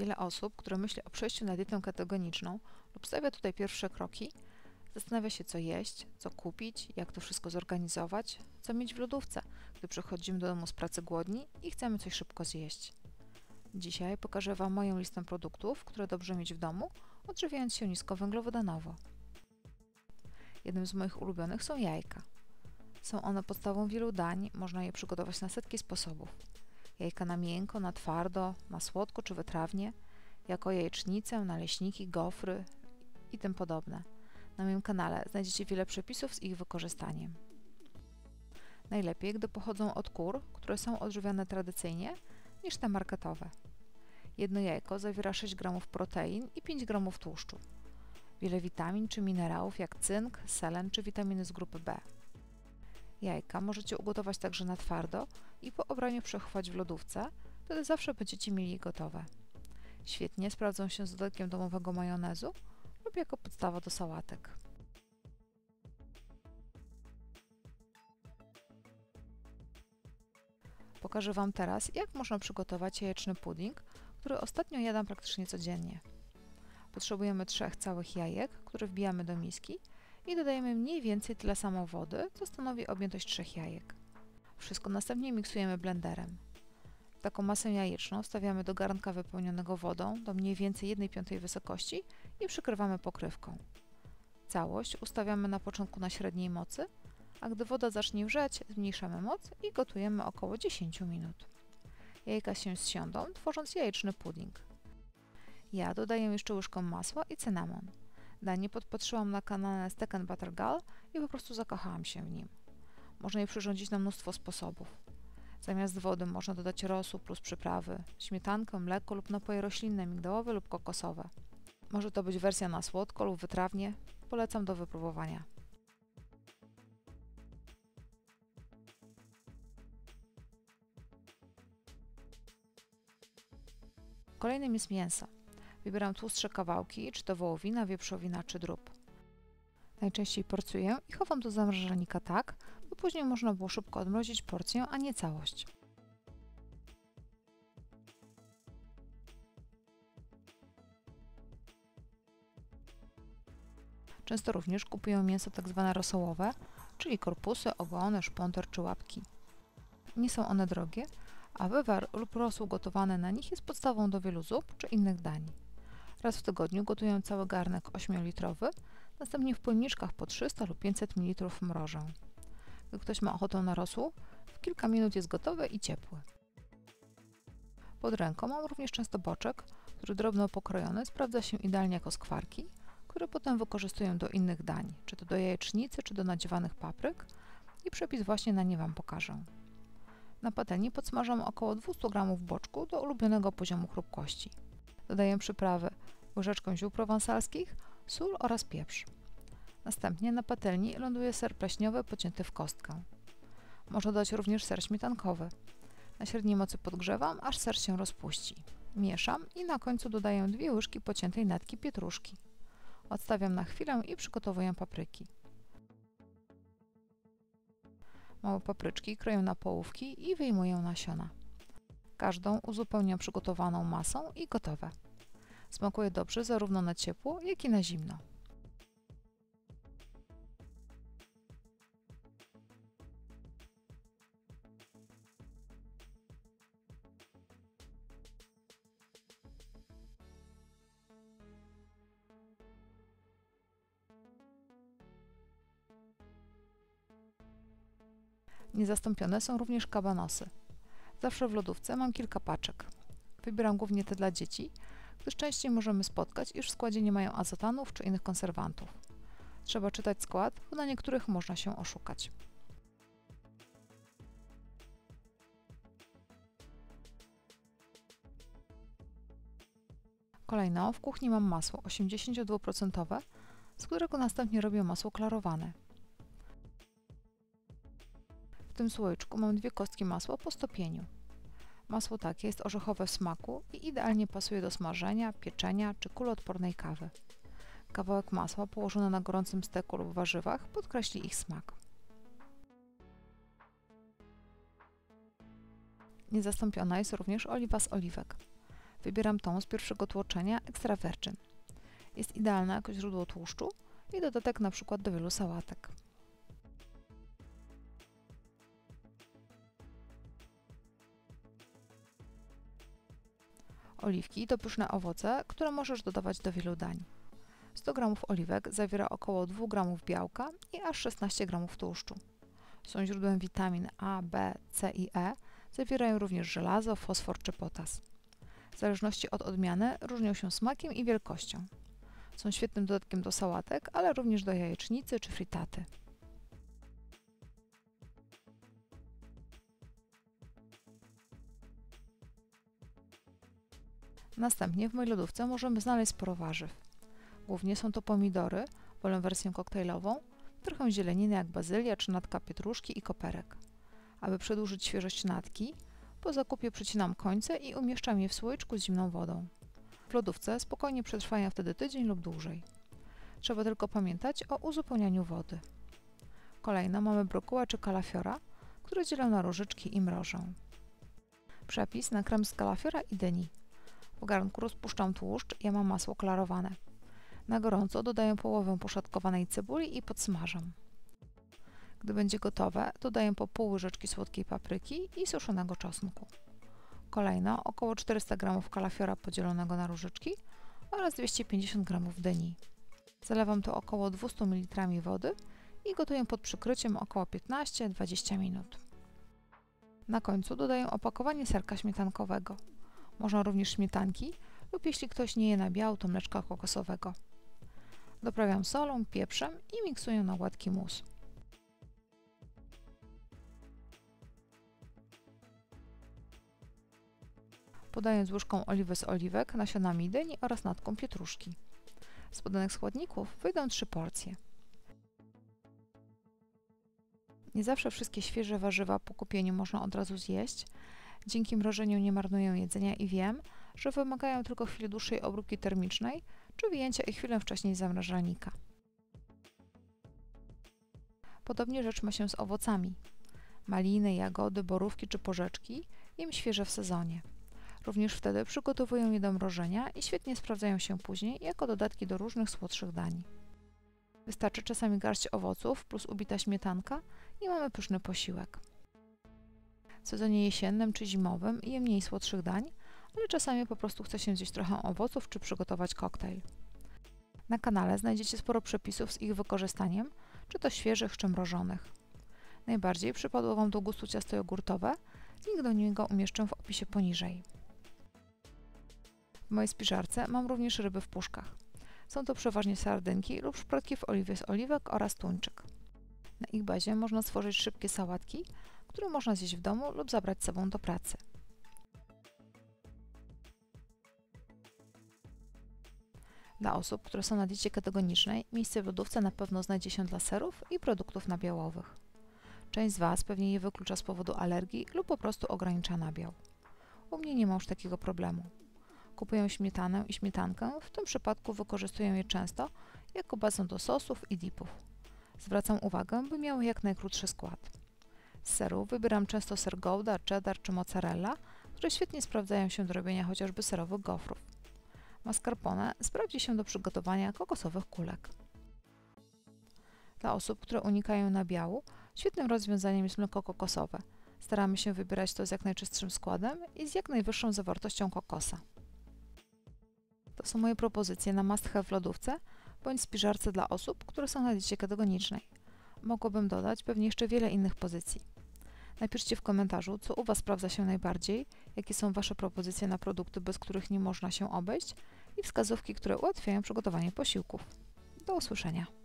Wiele osób, które myśli o przejściu na dietę ketogeniczną lub stawia tutaj pierwsze kroki, zastanawia się, co jeść, co kupić, jak to wszystko zorganizować, co mieć w lodówce, gdy przychodzimy do domu z pracy głodni i chcemy coś szybko zjeść. Dzisiaj pokażę Wam moją listę produktów, które dobrze mieć w domu, odżywiając się niskowęglowodanowo. Jednym z moich ulubionych są jajka. Są one podstawą wielu dań, można je przygotować na setki sposobów. Jajka na miękko, na twardo, na słodko czy wytrawnie, jako jajecznicę, naleśniki, gofry i tym podobne. Na moim kanale znajdziecie wiele przepisów z ich wykorzystaniem. Najlepiej, gdy pochodzą od kur, które są odżywiane tradycyjnie, niż te marketowe. Jedno jajko zawiera 6 g protein i 5 g tłuszczu. Wiele witamin czy minerałów jak cynk, selen czy witaminy z grupy B. Jajka możecie ugotować także na twardo i po obraniu przechować w lodówce, wtedy zawsze będziecie mieli gotowe. Świetnie sprawdzą się z dodatkiem domowego majonezu lub jako podstawa do sałatek. Pokażę Wam teraz, jak można przygotować jajeczny pudding, który ostatnio jadam praktycznie codziennie. Potrzebujemy trzech całych jajek, które wbijamy do miski i dodajemy mniej więcej tyle samo wody, co stanowi objętość trzech jajek. Wszystko następnie miksujemy blenderem. Taką masę jajeczną stawiamy do garnka wypełnionego wodą do mniej więcej 1 piątej wysokości i przykrywamy pokrywką. Całość ustawiamy na początku na średniej mocy, a gdy woda zacznie wrzeć, zmniejszamy moc i gotujemy około 10 minut. Jajka się zsiądą, tworząc jajeczny pudding. Ja dodaję jeszcze łyżką masła i cynamon. Danie podpatrzyłam na kanale Steak and Butter Gal i po prostu zakochałam się w nim. Można je przyrządzić na mnóstwo sposobów. Zamiast wody można dodać rosół plus przyprawy, śmietankę, mleko lub napoje roślinne, migdałowe lub kokosowe. Może to być wersja na słodko lub wytrawnie. Polecam do wypróbowania. Kolejnym jest mięso. Wybieram tłustsze kawałki, czy to wołowina, wieprzowina, czy drób. Najczęściej porcuję i chowam do zamrażalnika tak, by później można było szybko odmrozić porcję, a nie całość. Często również kupuję mięso tzw. Tak rosołowe, czyli korpusy, ogony, szponter czy łapki. Nie są one drogie, a wywar lub rosół gotowany na nich jest podstawą do wielu zup czy innych dań. Raz w tygodniu gotuję cały garnek 8-litrowy, następnie w pojemniczkach po 300 lub 500 ml mrożę. Gdy ktoś ma ochotę na rosół, w kilka minut jest gotowy i ciepły. Pod ręką mam również często boczek, który drobno pokrojony sprawdza się idealnie jako skwarki, które potem wykorzystuję do innych dań, czy to do jajecznicy, czy do nadziewanych papryk i przepis właśnie na nie Wam pokażę. Na patelni podsmażam około 200 g boczku do ulubionego poziomu chrupkości. Dodaję przyprawy łyżeczką ziół prowansalskich, sól oraz pieprz. Następnie na patelni ląduje ser pleśniowy pocięty w kostkę. Można dodać również ser śmietankowy. Na średniej mocy podgrzewam, aż ser się rozpuści. Mieszam i na końcu dodaję dwie łyżki pociętej natki pietruszki. Odstawiam na chwilę i przygotowuję papryki. Małe papryczki kroję na połówki i wyjmuję nasiona. Każdą uzupełniam przygotowaną masą i gotowe. Smakuje dobrze zarówno na ciepło, jak i na zimno. Niezastąpione są również kabanosy. Zawsze w lodówce mam kilka paczek. Wybieram głównie te dla dzieci, gdyż częściej możemy spotkać, iż w składzie nie mają azotanów czy innych konserwantów. Trzeba czytać skład, bo na niektórych można się oszukać. Kolejno w kuchni mam masło 82%, z którego następnie robię masło klarowane. Tym słoiczku mam dwie kostki masła po stopieniu. Masło takie jest orzechowe w smaku i idealnie pasuje do smażenia, pieczenia czy kuloodpornej kawy. Kawałek masła położony na gorącym steku lub warzywach podkreśli ich smak. Niezastąpiona jest również oliwa z oliwek. Wybieram tą z pierwszego tłoczenia Extra Virgin. Jest idealna jako źródło tłuszczu i dodatek przykład do wielu sałatek. Oliwki to pyszne owoce, które możesz dodawać do wielu dań. 100 g oliwek zawiera około 2 g białka i aż 16 g tłuszczu. Są źródłem witamin A, B, C i E, zawierają również żelazo, fosfor czy potas. W zależności od odmiany różnią się smakiem i wielkością. Są świetnym dodatkiem do sałatek, ale również do jajecznicy czy fritaty. Następnie w mojej lodówce możemy znaleźć sporo warzyw. Głównie są to pomidory, wolę wersję koktajlową, trochę zieleniny jak bazylia czy natka pietruszki i koperek. Aby przedłużyć świeżość natki, po zakupie przycinam końce i umieszczam je w słoiczku z zimną wodą. W lodówce spokojnie przetrwają wtedy tydzień lub dłużej. Trzeba tylko pamiętać o uzupełnianiu wody. Kolejno mamy brokuła czy kalafiora, które dzielę na różyczki i mrożę. Przepis na krem z kalafiora i dyni. W garnku rozpuszczam tłuszcz, ja mam masło klarowane. Na gorąco dodaję połowę poszatkowanej cebuli i podsmażam. Gdy będzie gotowe, dodaję po pół łyżeczki słodkiej papryki i suszonego czosnku. Kolejno około 400 g kalafiora podzielonego na różyczki oraz 250 g dyni. Zalewam to około 200 ml wody i gotuję pod przykryciem około 15-20 minut. Na końcu dodaję opakowanie serka śmietankowego. Można również śmietanki lub jeśli ktoś nie je na biał, to mleczka kokosowego. Doprawiam solą, pieprzem i miksuję na gładki mus. Podaję z łyżką oliwy z oliwek, nasionami dyni oraz natką pietruszki. Z podanych składników wyjdą trzy porcje. Nie zawsze wszystkie świeże warzywa po kupieniu można od razu zjeść. Dzięki mrożeniu nie marnują jedzenia i wiem, że wymagają tylko chwili dłuższej obróbki termicznej czy wyjęcia ich chwilę wcześniej z zamrażalnika. Podobnie rzecz ma się z owocami. Maliny, jagody, borówki czy porzeczki jem świeże w sezonie. Również wtedy przygotowuję je do mrożenia i świetnie sprawdzają się później jako dodatki do różnych słodszych dań. Wystarczy czasami garść owoców plus ubita śmietanka i mamy pyszny posiłek. W sezonie jesiennym czy zimowym jem mniej słodszych dań, ale czasami po prostu chce się zjeść trochę owoców czy przygotować koktajl. Na kanale znajdziecie sporo przepisów z ich wykorzystaniem, czy to świeżych, czy mrożonych. Najbardziej przypadło Wam do gustu ciasto jogurtowe, link do niego umieszczę w opisie poniżej. W mojej spiżarce mam również ryby w puszkach. Są to przeważnie sardynki lub szprotki w oliwie z oliwek oraz tuńczyk. Na ich bazie można stworzyć szybkie sałatki, które można zjeść w domu lub zabrać z sobą do pracy. Dla osób, które są na diecie ketogenicznej, miejsce w lodówce na pewno znajdzie się dla serów i produktów nabiałowych. Część z Was pewnie je wyklucza z powodu alergii lub po prostu ogranicza nabiał. U mnie nie ma już takiego problemu. Kupuję śmietanę i śmietankę, w tym przypadku wykorzystuję je często jako bazę do sosów i dipów. Zwracam uwagę, by miały jak najkrótszy skład. Z serów wybieram często ser Gouda, cheddar czy mozzarella, które świetnie sprawdzają się do robienia chociażby serowych gofrów. Mascarpone sprawdzi się do przygotowania kokosowych kulek. Dla osób, które unikają nabiału, świetnym rozwiązaniem jest mleko kokosowe. Staramy się wybierać to z jak najczystszym składem i z jak najwyższą zawartością kokosa. To są moje propozycje na must have w lodówce bądź spiżarce dla osób, które są na diecie ketogenicznej. Mogłabym dodać pewnie jeszcze wiele innych pozycji. Napiszcie w komentarzu, co u Was sprawdza się najbardziej, jakie są Wasze propozycje na produkty, bez których nie można się obejść i wskazówki, które ułatwiają przygotowanie posiłków. Do usłyszenia.